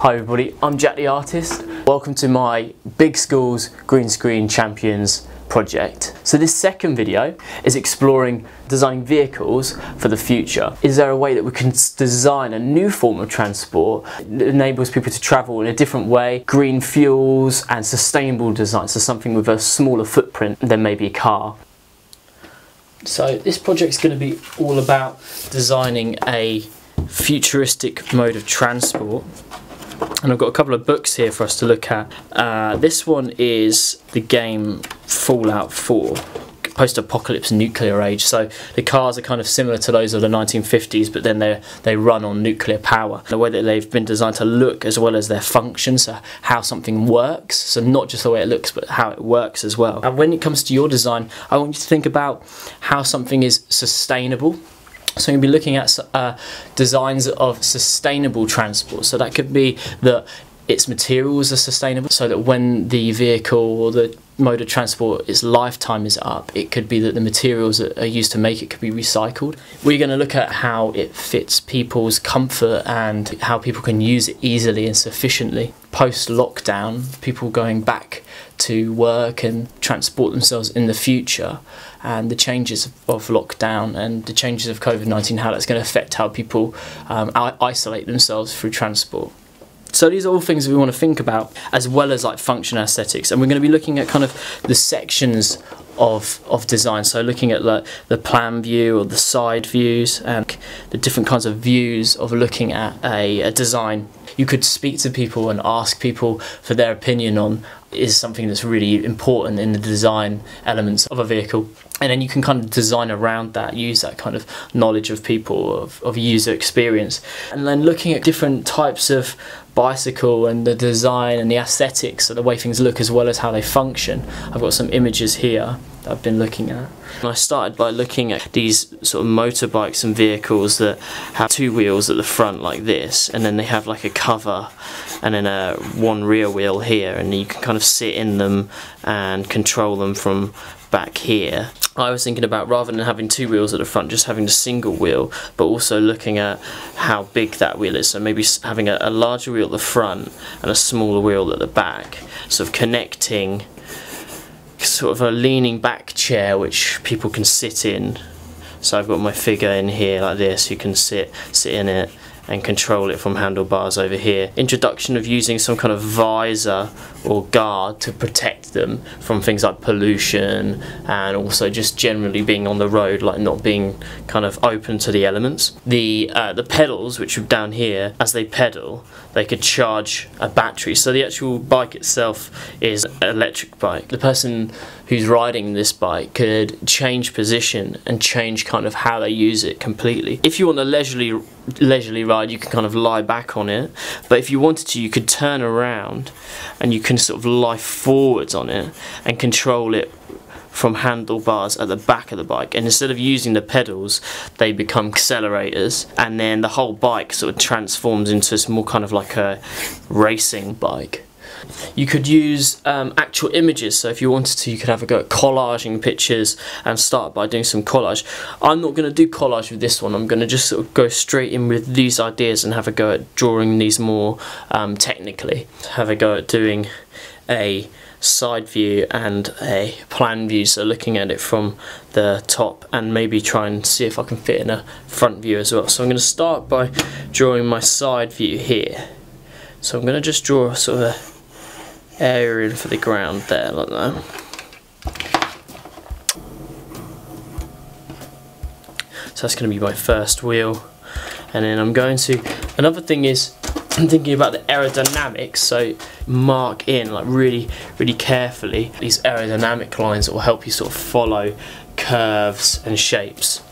Hi everybody, I'm Jack the Artist. Welcome to my Big Schools Green Screen Champions project. So this second video is exploring designing vehicles for the future. Is there a way that we can design a new form of transport that enables people to travel in a different way, green fuels and sustainable design, so something with a smaller footprint than maybe a car. So this project is going to be all about designing a futuristic mode of transport and I've got a couple of books here for us to look at. Uh, this one is the game Fallout 4 post-apocalypse nuclear age. So the cars are kind of similar to those of the 1950s but then they they run on nuclear power. The way that they've been designed to look as well as their function so how something works. So not just the way it looks but how it works as well. And when it comes to your design I want you to think about how something is sustainable so we'll be looking at uh, designs of sustainable transport. So that could be that its materials are sustainable, so that when the vehicle or the mode of transport, its lifetime is up, it could be that the materials that are used to make it could be recycled. We're going to look at how it fits people's comfort and how people can use it easily and sufficiently. Post lockdown, people going back to work and transport themselves in the future, and the changes of lockdown and the changes of COVID 19, how that's going to affect how people um, isolate themselves through transport. So these are all things we want to think about as well as like function aesthetics and we're going to be looking at kind of the sections of, of design so looking at like the plan view or the side views and the different kinds of views of looking at a, a design you could speak to people and ask people for their opinion on is something that's really important in the design elements of a vehicle. And then you can kind of design around that use that kind of knowledge of people of, of user experience. And then looking at different types of bicycle and the design and the aesthetics of the way things look as well as how they function. I've got some images here I've been looking at and I started by looking at these sort of motorbikes and vehicles that have two wheels at the front like this and then they have like a cover and then a one rear wheel here and you can kind of sit in them and control them from back here. I was thinking about rather than having two wheels at the front, just having a single wheel, but also looking at how big that wheel is. So maybe having a, a larger wheel at the front and a smaller wheel at the back, sort of connecting sort of a leaning back chair which people can sit in. So I've got my figure in here like this, you can sit sit in it and control it from handlebars over here. Introduction of using some kind of visor or guard to protect them from things like pollution and also just generally being on the road like not being kind of open to the elements. The uh, the pedals which are down here as they pedal they could charge a battery so the actual bike itself is an electric bike. The person who's riding this bike could change position and change kind of how they use it completely. If you want a leisurely leisurely ride you can kind of lie back on it but if you wanted to you could turn around and you can sort of lie forwards on it and control it from handlebars at the back of the bike. And instead of using the pedals they become accelerators. And then the whole bike sort of transforms into this more kind of like a racing bike. You could use um, actual images, so if you wanted to, you could have a go at collaging pictures and start by doing some collage. I'm not going to do collage with this one, I'm going to just sort of go straight in with these ideas and have a go at drawing these more um, technically. Have a go at doing a side view and a plan view so looking at it from the top and maybe try and see if I can fit in a front view as well. So I'm going to start by drawing my side view here. So I'm going to just draw sort of a area for the ground there like that. So that's going to be my first wheel. And then I'm going to, another thing is I'm thinking about the aerodynamics. So mark in like really really carefully these aerodynamic lines that will help you sort of follow curves and shapes.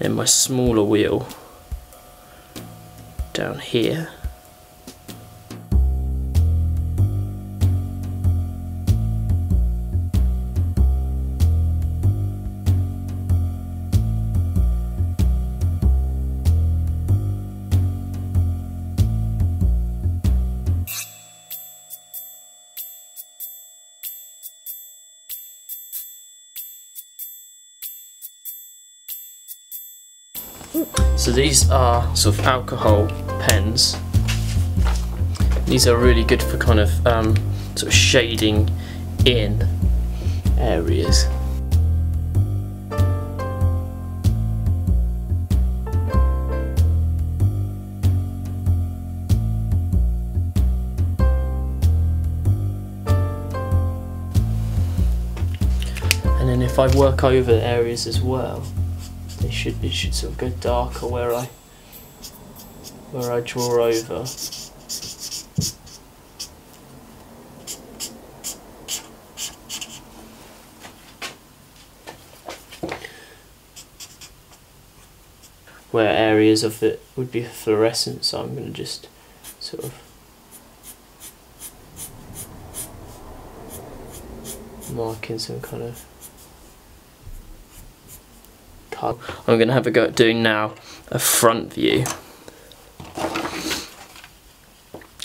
And then my smaller wheel down here So these are sort of alcohol pens These are really good for kind of um, sort of shading in areas. And then if I work over areas as well, they should it should sort of go darker where I where I draw over. Where areas of it would be fluorescent, so I'm going to just sort of mark in some kind of I'm going to have a go at doing now a front view.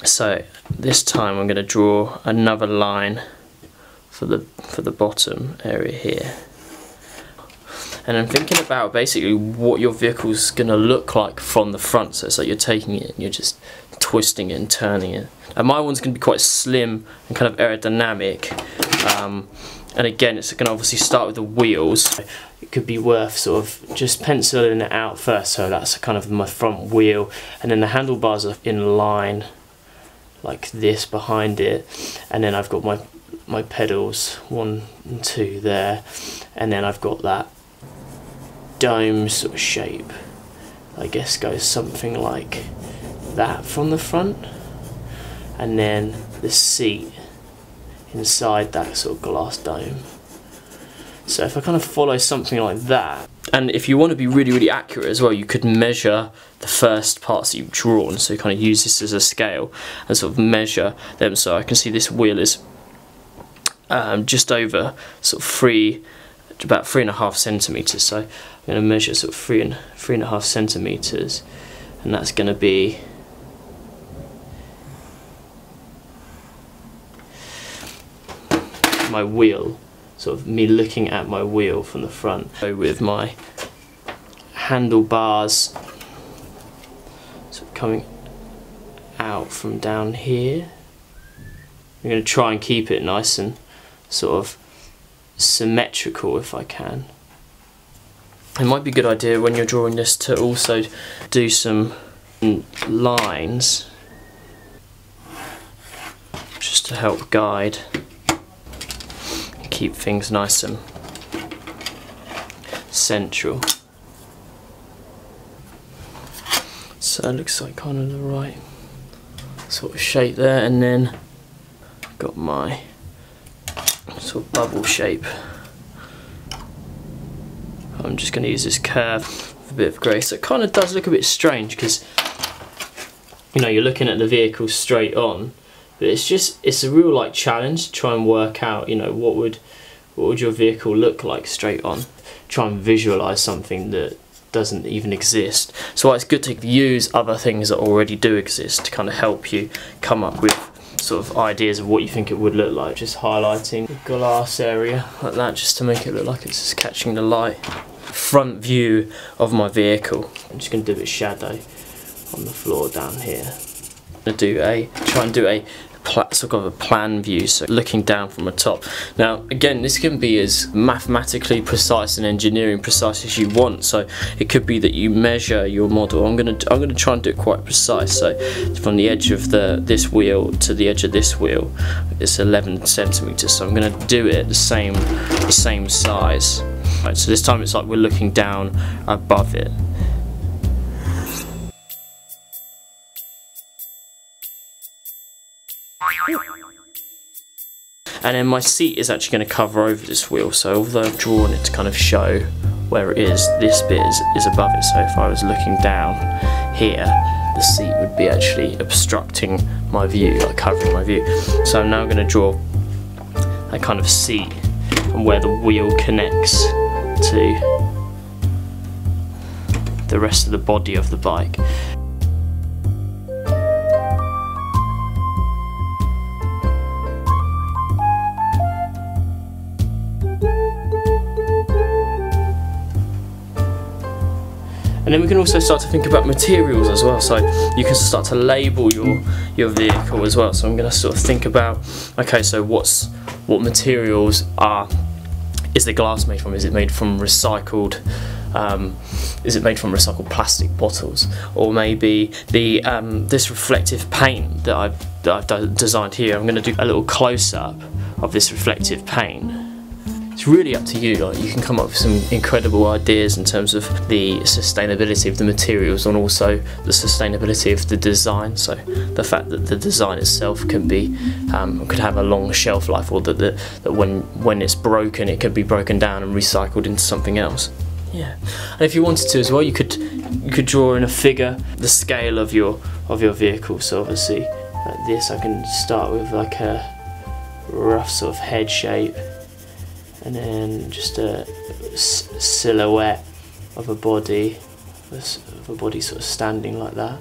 So this time I'm going to draw another line for the for the bottom area here. And I'm thinking about basically what your vehicle's going to look like from the front. So it's like you're taking it and you're just twisting it and turning it. And my one's going to be quite slim and kind of aerodynamic. Um, and again, it's going to obviously start with the wheels. It could be worth sort of just penciling it out first. So that's kind of my front wheel. And then the handlebars are in line like this behind it. And then I've got my my pedals, one and two there. And then I've got that dome sort of shape. I guess goes something like that from the front. And then the seat inside that sort of glass dome. So if I kind of follow something like that, and if you want to be really, really accurate as well, you could measure the first parts that you've drawn. So you kind of use this as a scale and sort of measure them. So I can see this wheel is um, just over sort of three, about three and a half centimeters. So I'm going to measure sort of three and three and a half centimeters, and that's going to be my wheel, sort of me looking at my wheel from the front. So with my handlebars sort of coming out from down here. I'm going to try and keep it nice and sort of symmetrical if I can. It might be a good idea when you're drawing this to also do some lines just to help guide keep things nice and central. So it looks like kind of the right sort of shape there and then got my sort of bubble shape. I'm just going to use this curve with a bit of grey. So it kind of does look a bit strange because you know you're looking at the vehicle straight on but it's just it's a real like challenge to try and work out you know what would what would your vehicle look like straight on? Try and visualize something that doesn't even exist. So it's good to use other things that already do exist to kind of help you come up with sort of ideas of what you think it would look like. Just highlighting the glass area like that just to make it look like it's just catching the light front view of my vehicle. I'm just going to do a shadow on the floor down here. To do a try and do a sort of a plan view, so looking down from the top. Now, again, this can be as mathematically precise and engineering precise as you want. So it could be that you measure your model. I'm gonna I'm gonna try and do it quite precise. So from the edge of the this wheel to the edge of this wheel, it's 11 centimeters. So I'm gonna do it the same the same size. Right, so this time it's like we're looking down above it. And then my seat is actually going to cover over this wheel, so although I've drawn it to kind of show where it is, this bit is, is above it, so if I was looking down here, the seat would be actually obstructing my view, like covering my view. So I'm now going to draw a kind of seat and where the wheel connects to the rest of the body of the bike. And then we can also start to think about materials as well. So you can start to label your your vehicle as well. So I'm going to sort of think about okay, so what's what materials are is the glass made from? Is it made from recycled? Um, is it made from recycled plastic bottles, or maybe the um, this reflective paint that I've, that I've designed here? I'm going to do a little close up of this reflective paint. It's really up to you. Like you can come up with some incredible ideas in terms of the sustainability of the materials and also the sustainability of the design. So the fact that the design itself can be um, could have a long shelf life, or that, the, that when when it's broken, it could be broken down and recycled into something else. Yeah, and if you wanted to as well, you could you could draw in a figure the scale of your of your vehicle. So obviously, like this, I can start with like a rough sort of head shape and then just a silhouette of a body of a body sort of standing like that